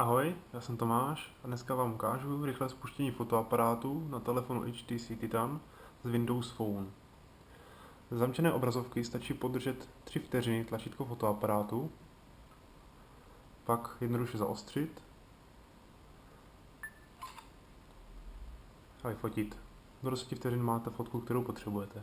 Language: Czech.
Ahoj, já jsem Tomáš a dneska vám ukážu rychlé spuštění fotoaparátu na telefonu HTC Titan z Windows Phone. Z zamčené obrazovky stačí podržet 3 vteřiny tlačítko fotoaparátu, pak jednoduše zaostřit a vyfotit. Do 10 vteřin máte fotku, kterou potřebujete.